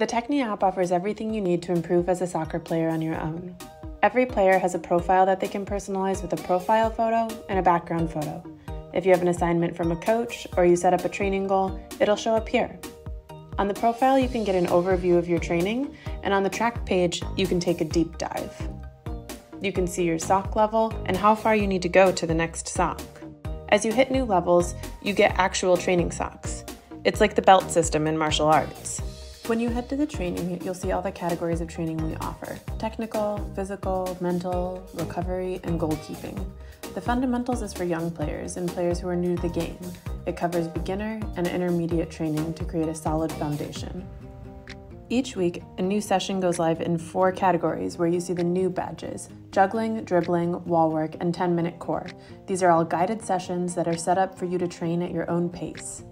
The Techne app offers everything you need to improve as a soccer player on your own. Every player has a profile that they can personalize with a profile photo and a background photo. If you have an assignment from a coach or you set up a training goal, it'll show up here. On the profile, you can get an overview of your training, and on the track page, you can take a deep dive. You can see your sock level and how far you need to go to the next sock. As you hit new levels, you get actual training socks. It's like the belt system in martial arts. When you head to the training, you'll see all the categories of training we offer technical, physical, mental, recovery, and goalkeeping. The fundamentals is for young players and players who are new to the game. It covers beginner and intermediate training to create a solid foundation. Each week, a new session goes live in four categories where you see the new badges juggling, dribbling, wall work, and 10 minute core. These are all guided sessions that are set up for you to train at your own pace.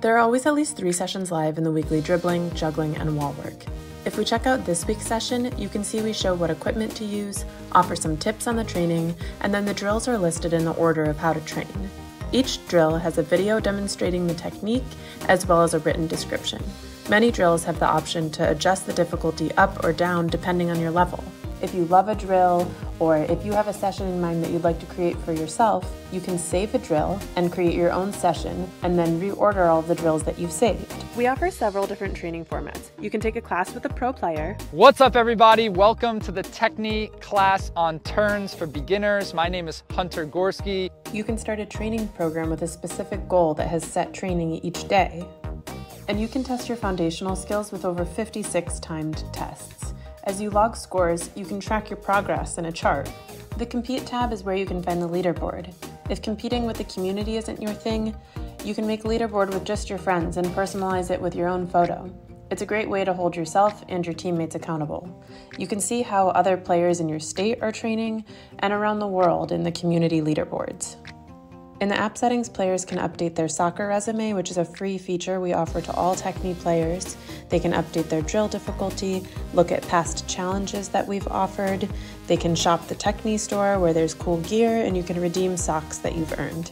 There are always at least three sessions live in the weekly dribbling, juggling, and wall work. If we check out this week's session, you can see we show what equipment to use, offer some tips on the training, and then the drills are listed in the order of how to train. Each drill has a video demonstrating the technique as well as a written description. Many drills have the option to adjust the difficulty up or down depending on your level. If you love a drill or if you have a session in mind that you'd like to create for yourself, you can save a drill and create your own session and then reorder all the drills that you've saved. We offer several different training formats. You can take a class with a pro player. What's up everybody? Welcome to the Techne class on turns for beginners. My name is Hunter Gorski. You can start a training program with a specific goal that has set training each day. And you can test your foundational skills with over 56 timed tests. As you log scores, you can track your progress in a chart. The Compete tab is where you can find the leaderboard. If competing with the community isn't your thing, you can make a leaderboard with just your friends and personalize it with your own photo. It's a great way to hold yourself and your teammates accountable. You can see how other players in your state are training and around the world in the community leaderboards. In the app settings, players can update their soccer resume, which is a free feature we offer to all Techne players. They can update their drill difficulty, look at past challenges that we've offered. They can shop the Techne store where there's cool gear and you can redeem socks that you've earned.